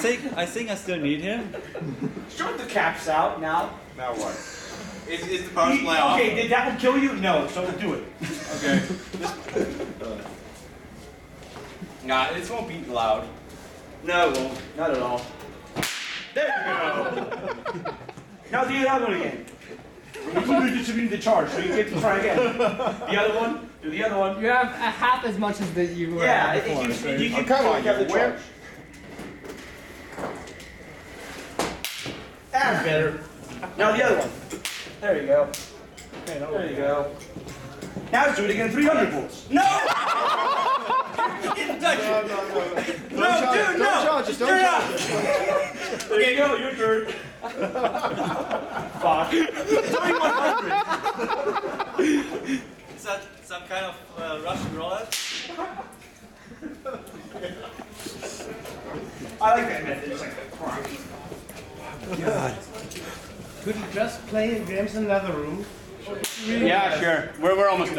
think I think I still need him. Short the caps out now. Now what? Is, is the power supply off? Okay, did that one kill you? No, so do it. Okay. Nah, this won't be loud. No, it won't. Not at all. There you go. now do the other one again. We're redistributing the charge, so you get to try again. The other one. Do the other one. You have a half as much as that you were Yeah, at it, before. you, so- you, you Oh, can come on, have the you wimp. charge. That's better. Now the other one. There you go. There you go. Now let's do it again. 300 volts. No! Didn't touch No, it. no, no, no. No, charge- dude, don't no. charge us, don't Turn it charge up. us. There you go. Your turn. Fuck. 2100. Is that some kind of uh, Russian roulette? I like that method. It's like Could you just play games in another room? Yeah, sure. We're, we're almost done.